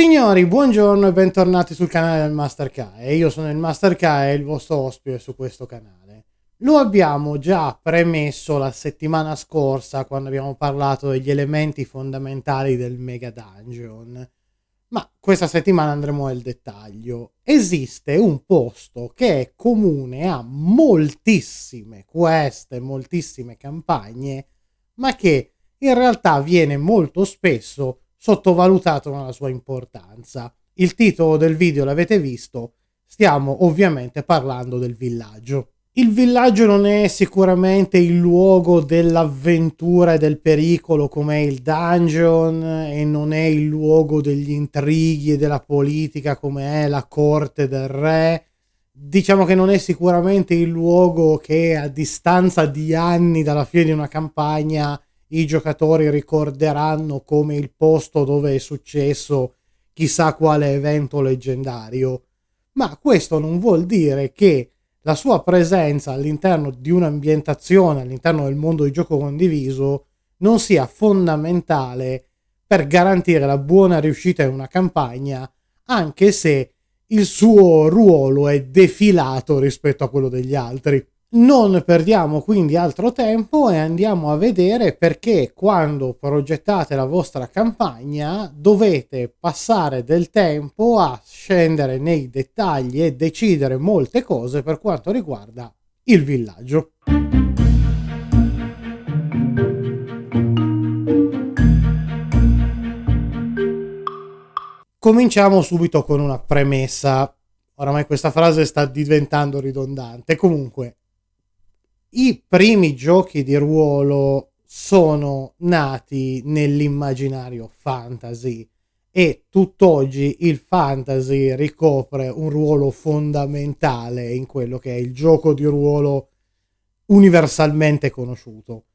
Signori, buongiorno e bentornati sul canale del Master K. Io sono il Master K e il vostro ospite su questo canale. Lo abbiamo già premesso la settimana scorsa quando abbiamo parlato degli elementi fondamentali del Mega Dungeon. Ma questa settimana andremo nel dettaglio. Esiste un posto che è comune a moltissime quest, moltissime campagne, ma che in realtà viene molto spesso sottovalutato nella sua importanza. Il titolo del video l'avete visto, stiamo ovviamente parlando del villaggio. Il villaggio non è sicuramente il luogo dell'avventura e del pericolo come è il dungeon e non è il luogo degli intrighi e della politica come è la corte del re. Diciamo che non è sicuramente il luogo che a distanza di anni dalla fine di una campagna i giocatori ricorderanno come il posto dove è successo chissà quale evento leggendario, ma questo non vuol dire che la sua presenza all'interno di un'ambientazione, all'interno del mondo di gioco condiviso, non sia fondamentale per garantire la buona riuscita in una campagna, anche se il suo ruolo è defilato rispetto a quello degli altri. Non perdiamo quindi altro tempo e andiamo a vedere perché quando progettate la vostra campagna dovete passare del tempo a scendere nei dettagli e decidere molte cose per quanto riguarda il villaggio. Cominciamo subito con una premessa. Oramai questa frase sta diventando ridondante. Comunque, i primi giochi di ruolo sono nati nell'immaginario fantasy e tutt'oggi il fantasy ricopre un ruolo fondamentale in quello che è il gioco di ruolo universalmente conosciuto.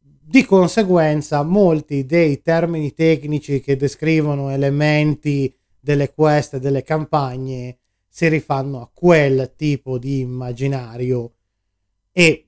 Di conseguenza, molti dei termini tecnici che descrivono elementi delle quest e delle campagne si rifanno a quel tipo di immaginario e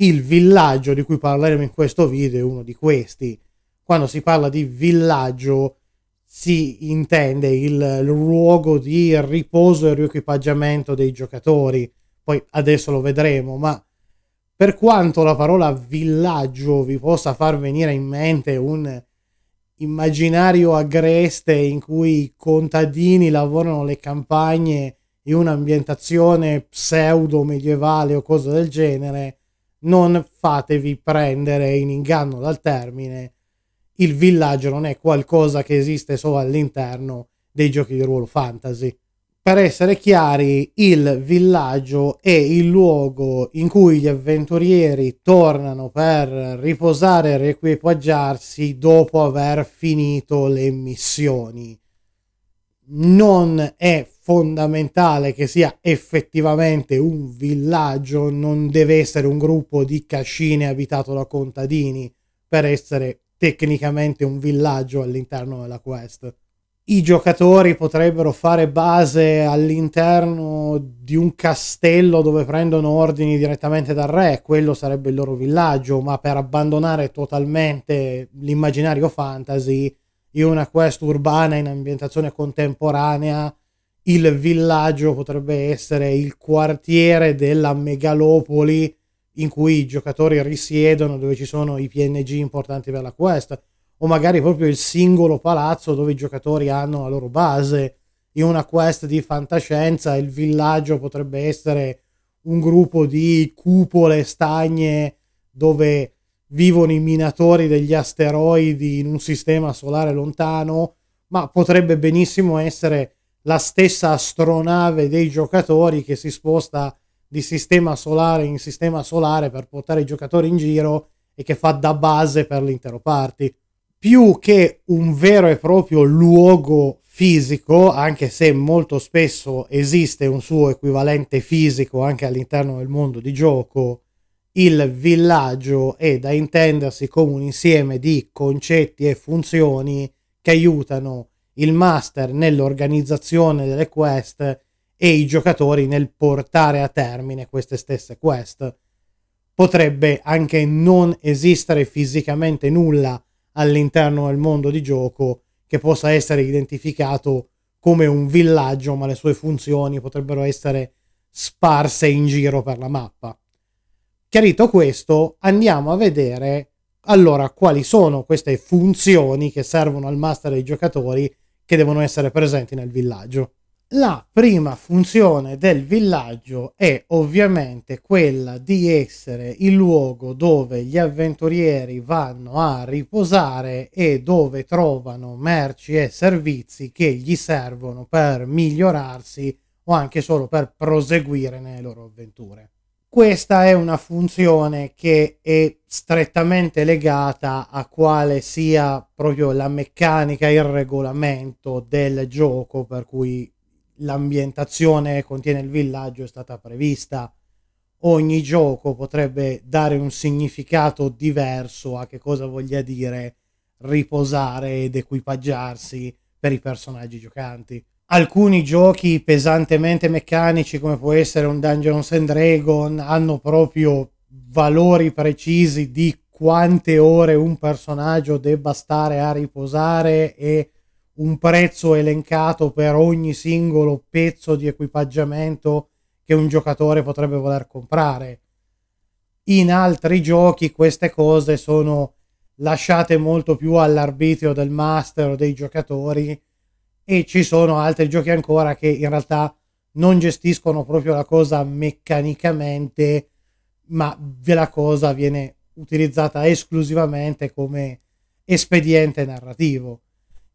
il villaggio di cui parleremo in questo video è uno di questi. Quando si parla di villaggio si intende il luogo di riposo e riequipaggiamento dei giocatori. Poi adesso lo vedremo, ma per quanto la parola villaggio vi possa far venire in mente un immaginario agreste in cui i contadini lavorano le campagne in un'ambientazione pseudo medievale o cosa del genere, non fatevi prendere in inganno dal termine. Il villaggio non è qualcosa che esiste solo all'interno dei giochi di ruolo fantasy. Per essere chiari, il villaggio è il luogo in cui gli avventurieri tornano per riposare e riequipaggiarsi dopo aver finito le missioni. Non è fondamentale che sia effettivamente un villaggio, non deve essere un gruppo di cascine abitato da contadini per essere tecnicamente un villaggio all'interno della quest. I giocatori potrebbero fare base all'interno di un castello dove prendono ordini direttamente dal re, quello sarebbe il loro villaggio, ma per abbandonare totalmente l'immaginario fantasy, in una quest urbana in ambientazione contemporanea il villaggio potrebbe essere il quartiere della megalopoli in cui i giocatori risiedono, dove ci sono i PNG importanti per la quest, o magari proprio il singolo palazzo dove i giocatori hanno la loro base. In una quest di fantascienza il villaggio potrebbe essere un gruppo di cupole stagne dove vivono i minatori degli asteroidi in un sistema solare lontano, ma potrebbe benissimo essere la stessa astronave dei giocatori che si sposta di sistema solare in sistema solare per portare i giocatori in giro e che fa da base per l'intero party. Più che un vero e proprio luogo fisico, anche se molto spesso esiste un suo equivalente fisico anche all'interno del mondo di gioco, il villaggio è da intendersi come un insieme di concetti e funzioni che aiutano il master nell'organizzazione delle quest e i giocatori nel portare a termine queste stesse quest. Potrebbe anche non esistere fisicamente nulla all'interno del mondo di gioco che possa essere identificato come un villaggio, ma le sue funzioni potrebbero essere sparse in giro per la mappa. Chiarito questo, andiamo a vedere allora quali sono queste funzioni che servono al master dei giocatori che devono essere presenti nel villaggio. La prima funzione del villaggio è ovviamente quella di essere il luogo dove gli avventurieri vanno a riposare e dove trovano merci e servizi che gli servono per migliorarsi o anche solo per proseguire nelle loro avventure. Questa è una funzione che è strettamente legata a quale sia proprio la meccanica, il regolamento del gioco per cui l'ambientazione che contiene il villaggio è stata prevista. Ogni gioco potrebbe dare un significato diverso a che cosa voglia dire riposare ed equipaggiarsi per i personaggi giocanti. Alcuni giochi pesantemente meccanici, come può essere un Dungeons and Dragon, hanno proprio valori precisi di quante ore un personaggio debba stare a riposare e un prezzo elencato per ogni singolo pezzo di equipaggiamento che un giocatore potrebbe voler comprare. In altri giochi queste cose sono lasciate molto più all'arbitrio del master o dei giocatori e ci sono altri giochi ancora che in realtà non gestiscono proprio la cosa meccanicamente, ma la cosa viene utilizzata esclusivamente come espediente narrativo.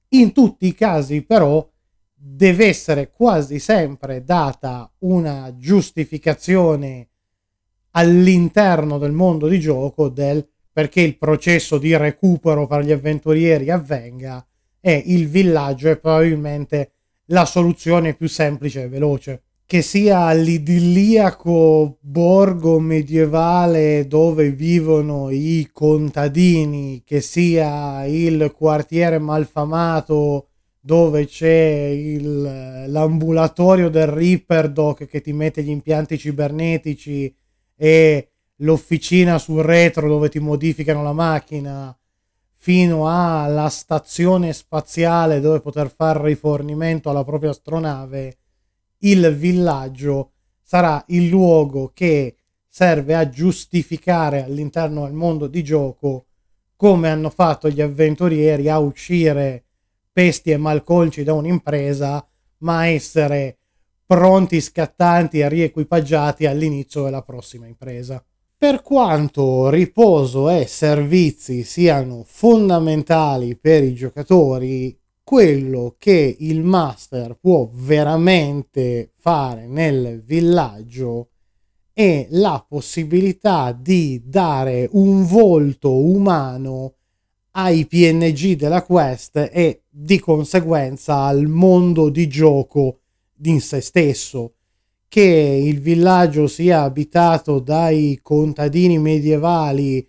In tutti i casi però deve essere quasi sempre data una giustificazione all'interno del mondo di gioco del perché il processo di recupero per gli avventurieri avvenga e il villaggio è probabilmente la soluzione più semplice e veloce. Che sia l'idilliaco borgo medievale dove vivono i contadini, che sia il quartiere malfamato dove c'è l'ambulatorio del Reaper Doc che ti mette gli impianti cibernetici e l'officina sul retro dove ti modificano la macchina fino alla stazione spaziale dove poter fare rifornimento alla propria astronave, il villaggio sarà il luogo che serve a giustificare all'interno del mondo di gioco come hanno fatto gli avventurieri a uscire pesti e malcolci da un'impresa, ma essere pronti, scattanti e riequipaggiati all'inizio della prossima impresa. Per quanto riposo e servizi siano fondamentali per i giocatori, quello che il master può veramente fare nel villaggio è la possibilità di dare un volto umano ai PNG della quest e di conseguenza al mondo di gioco in se stesso che il villaggio sia abitato dai contadini medievali,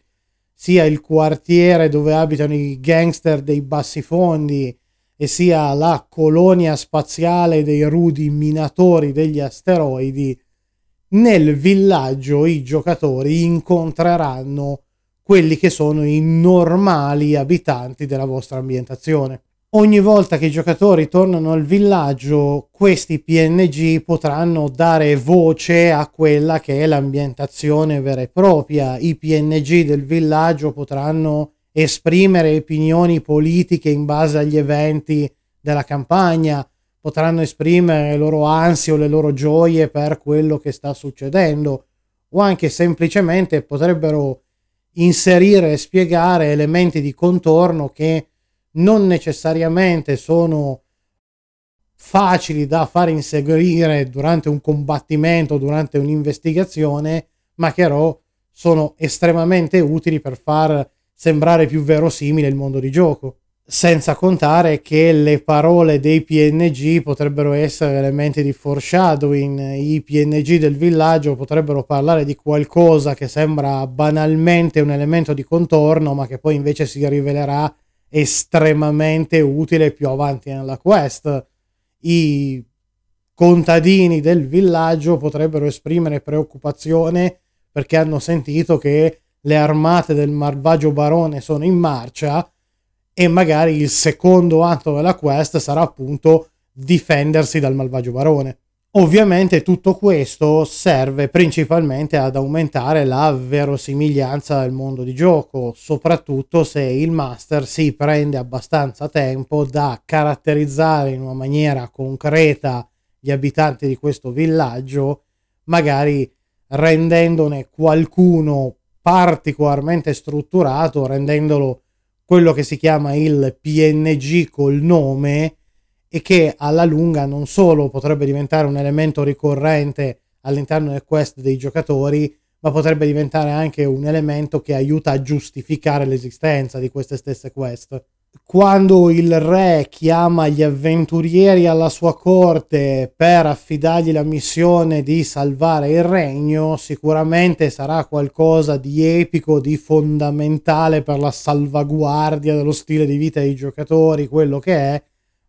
sia il quartiere dove abitano i gangster dei bassifondi e sia la colonia spaziale dei rudi minatori degli asteroidi, nel villaggio i giocatori incontreranno quelli che sono i normali abitanti della vostra ambientazione ogni volta che i giocatori tornano al villaggio, questi PNG potranno dare voce a quella che è l'ambientazione vera e propria. I PNG del villaggio potranno esprimere opinioni politiche in base agli eventi della campagna, potranno esprimere le loro ansie o le loro gioie per quello che sta succedendo, o anche semplicemente potrebbero inserire e spiegare elementi di contorno che non necessariamente sono facili da far inseguire durante un combattimento, durante un'investigazione, ma che però sono estremamente utili per far sembrare più verosimile il mondo di gioco. Senza contare che le parole dei PNG potrebbero essere elementi di foreshadowing, i PNG del villaggio potrebbero parlare di qualcosa che sembra banalmente un elemento di contorno, ma che poi invece si rivelerà estremamente utile più avanti nella quest. I contadini del villaggio potrebbero esprimere preoccupazione perché hanno sentito che le armate del malvagio barone sono in marcia e magari il secondo atto della quest sarà appunto difendersi dal malvagio barone. Ovviamente tutto questo serve principalmente ad aumentare la verosimiglianza del mondo di gioco, soprattutto se il master si prende abbastanza tempo da caratterizzare in una maniera concreta gli abitanti di questo villaggio, magari rendendone qualcuno particolarmente strutturato, rendendolo quello che si chiama il PNG col nome e che alla lunga non solo potrebbe diventare un elemento ricorrente all'interno del quest dei giocatori, ma potrebbe diventare anche un elemento che aiuta a giustificare l'esistenza di queste stesse quest. Quando il re chiama gli avventurieri alla sua corte per affidargli la missione di salvare il regno, sicuramente sarà qualcosa di epico, di fondamentale per la salvaguardia dello stile di vita dei giocatori, quello che è,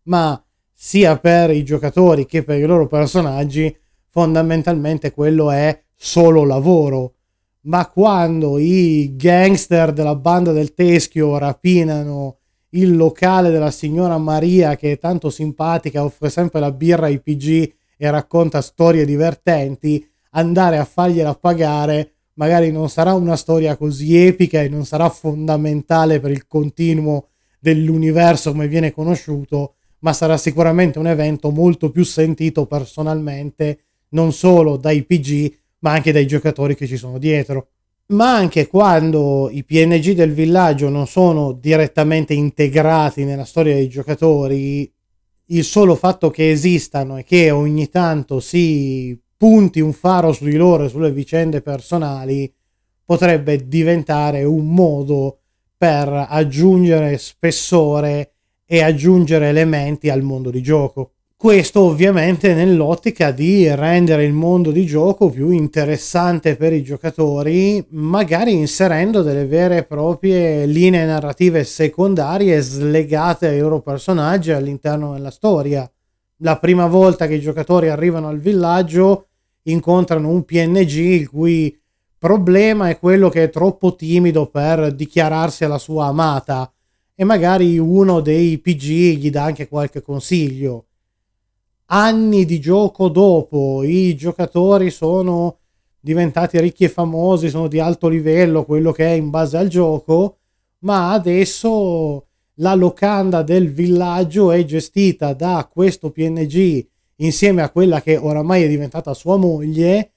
ma sia per i giocatori che per i loro personaggi, fondamentalmente quello è solo lavoro. Ma quando i gangster della banda del Teschio rapinano il locale della signora Maria, che è tanto simpatica, offre sempre la birra ai PG e racconta storie divertenti, andare a fargliela pagare magari non sarà una storia così epica e non sarà fondamentale per il continuo dell'universo come viene conosciuto, ma sarà sicuramente un evento molto più sentito personalmente, non solo dai PG, ma anche dai giocatori che ci sono dietro. Ma anche quando i PNG del villaggio non sono direttamente integrati nella storia dei giocatori, il solo fatto che esistano e che ogni tanto si punti un faro su di loro e sulle vicende personali potrebbe diventare un modo per aggiungere spessore e aggiungere elementi al mondo di gioco. Questo ovviamente nell'ottica di rendere il mondo di gioco più interessante per i giocatori, magari inserendo delle vere e proprie linee narrative secondarie slegate ai loro personaggi all'interno della storia. La prima volta che i giocatori arrivano al villaggio incontrano un PNG il cui problema è quello che è troppo timido per dichiararsi alla sua amata e magari uno dei PG gli dà anche qualche consiglio. Anni di gioco dopo i giocatori sono diventati ricchi e famosi, sono di alto livello, quello che è in base al gioco, ma adesso la locanda del villaggio è gestita da questo PNG insieme a quella che oramai è diventata sua moglie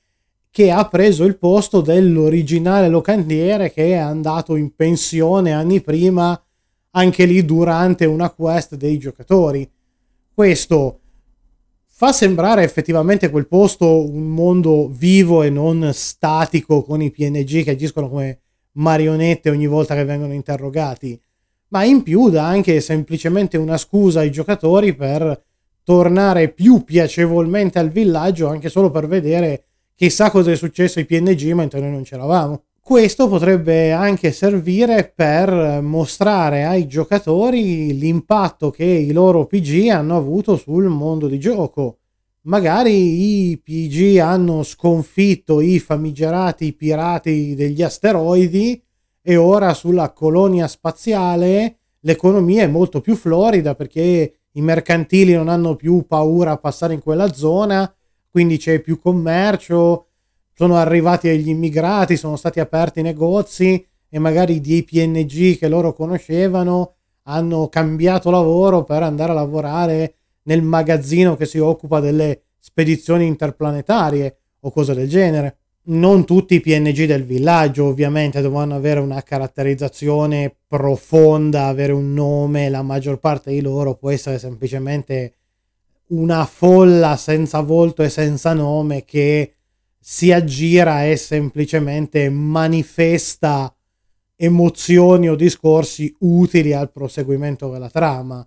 che ha preso il posto dell'originale locandiere che è andato in pensione anni prima anche lì durante una quest dei giocatori. Questo fa sembrare effettivamente quel posto un mondo vivo e non statico con i PNG che agiscono come marionette ogni volta che vengono interrogati, ma in più dà anche semplicemente una scusa ai giocatori per tornare più piacevolmente al villaggio anche solo per vedere chissà cosa è successo ai PNG mentre noi non c'eravamo. Questo potrebbe anche servire per mostrare ai giocatori l'impatto che i loro PG hanno avuto sul mondo di gioco. Magari i PG hanno sconfitto i famigerati pirati degli asteroidi e ora sulla colonia spaziale l'economia è molto più florida perché i mercantili non hanno più paura a passare in quella zona, quindi c'è più commercio, sono arrivati agli immigrati, sono stati aperti negozi e magari dei PNG che loro conoscevano hanno cambiato lavoro per andare a lavorare nel magazzino che si occupa delle spedizioni interplanetarie o cose del genere. Non tutti i PNG del villaggio ovviamente dovranno avere una caratterizzazione profonda, avere un nome, la maggior parte di loro può essere semplicemente una folla senza volto e senza nome che si aggira e semplicemente manifesta emozioni o discorsi utili al proseguimento della trama.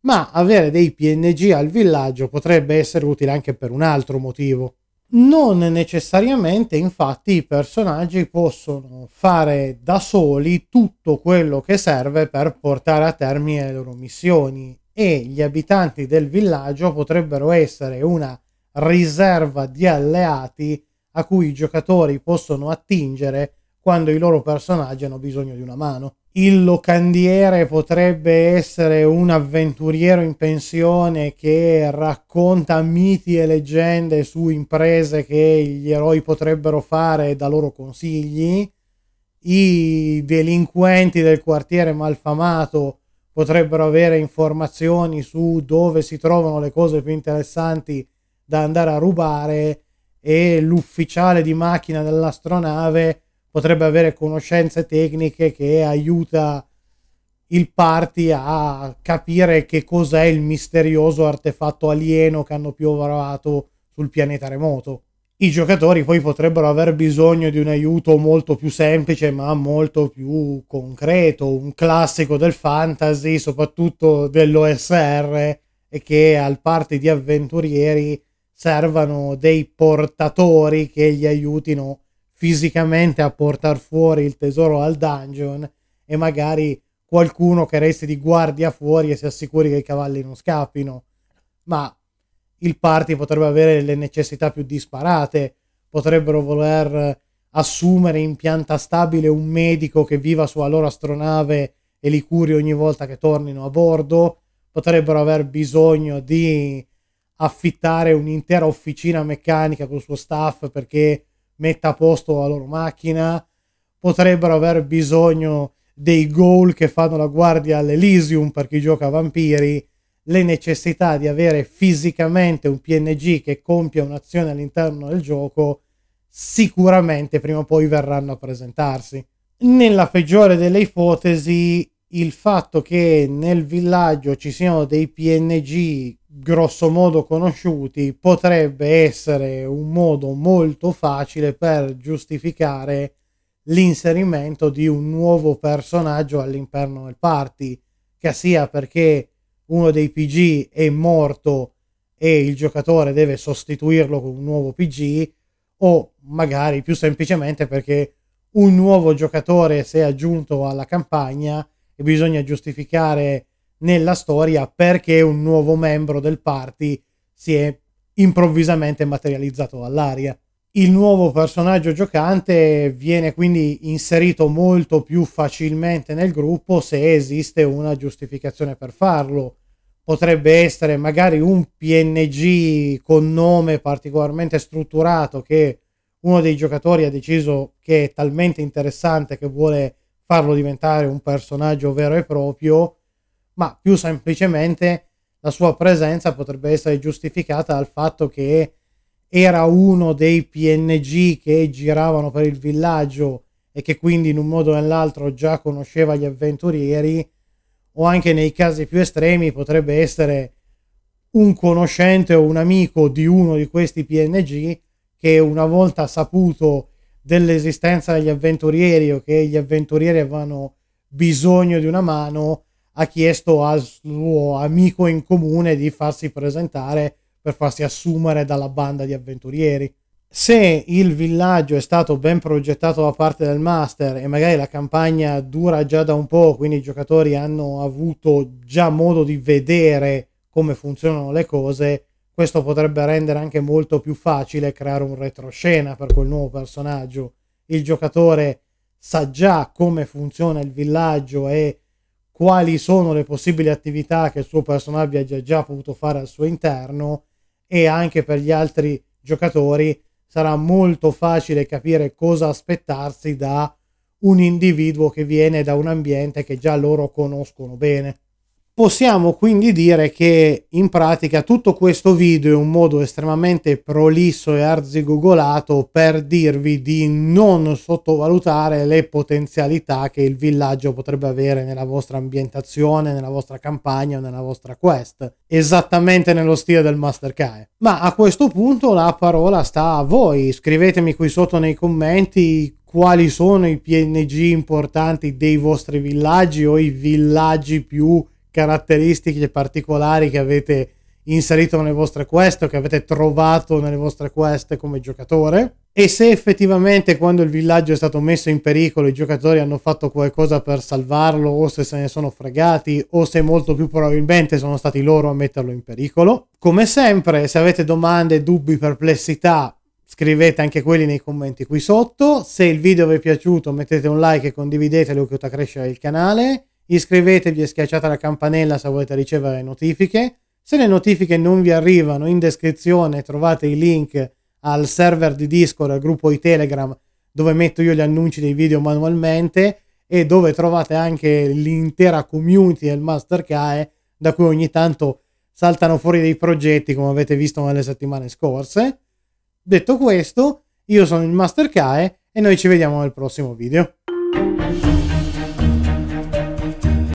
Ma avere dei PNG al villaggio potrebbe essere utile anche per un altro motivo. Non necessariamente, infatti, i personaggi possono fare da soli tutto quello che serve per portare a termine le loro missioni e gli abitanti del villaggio potrebbero essere una riserva di alleati a cui i giocatori possono attingere quando i loro personaggi hanno bisogno di una mano. il locandiere potrebbe essere un avventuriero in pensione che racconta miti e leggende su imprese che gli eroi potrebbero fare dà loro consigli. I delinquenti del quartiere malfamato potrebbero avere informazioni su dove si trovano le cose più interessanti da andare a rubare e l'ufficiale di macchina dell'astronave potrebbe avere conoscenze tecniche che aiuta il party a capire che cos'è il misterioso artefatto alieno che hanno piovato sul pianeta remoto. I giocatori poi potrebbero aver bisogno di un aiuto molto più semplice ma molto più concreto, un classico del fantasy, soprattutto dell'OSR, e che al party di avventurieri servano dei portatori che gli aiutino fisicamente a portare fuori il tesoro al dungeon e magari qualcuno che resti di guardia fuori e si assicuri che i cavalli non scappino. Ma il party potrebbe avere le necessità più disparate, potrebbero voler assumere in pianta stabile un medico che viva sulla loro astronave e li curi ogni volta che tornino a bordo, potrebbero aver bisogno di affittare un'intera officina meccanica con il suo staff perché metta a posto la loro macchina, potrebbero aver bisogno dei goal che fanno la guardia all'Elysium per chi gioca a vampiri, le necessità di avere fisicamente un PNG che compia un'azione all'interno del gioco sicuramente prima o poi verranno a presentarsi. Nella peggiore delle ipotesi, il fatto che nel villaggio ci siano dei PNG grosso modo conosciuti potrebbe essere un modo molto facile per giustificare l'inserimento di un nuovo personaggio all'interno del party, che sia perché uno dei PG è morto e il giocatore deve sostituirlo con un nuovo PG o magari più semplicemente perché un nuovo giocatore si è aggiunto alla campagna e bisogna giustificare nella storia perché un nuovo membro del party si è improvvisamente materializzato dall'aria. Il nuovo personaggio giocante viene quindi inserito molto più facilmente nel gruppo se esiste una giustificazione per farlo. Potrebbe essere magari un PNG con nome particolarmente strutturato che uno dei giocatori ha deciso che è talmente interessante che vuole farlo diventare un personaggio vero e proprio ma più semplicemente la sua presenza potrebbe essere giustificata dal fatto che era uno dei PNG che giravano per il villaggio e che quindi in un modo o nell'altro già conosceva gli avventurieri o anche nei casi più estremi potrebbe essere un conoscente o un amico di uno di questi PNG che una volta saputo dell'esistenza degli avventurieri o che gli avventurieri avevano bisogno di una mano ha chiesto al suo amico in comune di farsi presentare per farsi assumere dalla banda di avventurieri. Se il villaggio è stato ben progettato da parte del master e magari la campagna dura già da un po', quindi i giocatori hanno avuto già modo di vedere come funzionano le cose, questo potrebbe rendere anche molto più facile creare un retroscena per quel nuovo personaggio. Il giocatore sa già come funziona il villaggio e quali sono le possibili attività che il suo personaggio abbia già potuto fare al suo interno e anche per gli altri giocatori sarà molto facile capire cosa aspettarsi da un individuo che viene da un ambiente che già loro conoscono bene. Possiamo quindi dire che in pratica tutto questo video è un modo estremamente prolisso e arzigogolato per dirvi di non sottovalutare le potenzialità che il villaggio potrebbe avere nella vostra ambientazione, nella vostra campagna o nella vostra quest, esattamente nello stile del Master Kai. Ma a questo punto la parola sta a voi, scrivetemi qui sotto nei commenti quali sono i PNG importanti dei vostri villaggi o i villaggi più caratteristiche particolari che avete inserito nelle vostre quest o che avete trovato nelle vostre quest come giocatore e se effettivamente quando il villaggio è stato messo in pericolo i giocatori hanno fatto qualcosa per salvarlo o se se ne sono fregati o se molto più probabilmente sono stati loro a metterlo in pericolo. Come sempre, se avete domande, dubbi, perplessità, scrivete anche quelli nei commenti qui sotto. Se il video vi è piaciuto mettete un like e condividetelo che aiuta a crescere il canale. Iscrivetevi e schiacciate la campanella se volete ricevere notifiche. Se le notifiche non vi arrivano, in descrizione trovate i link al server di Discord, al gruppo di Telegram, dove metto io gli annunci dei video manualmente e dove trovate anche l'intera community del Master CAE, da cui ogni tanto saltano fuori dei progetti, come avete visto nelle settimane scorse. Detto questo, io sono il Master CAE e noi ci vediamo nel prossimo video.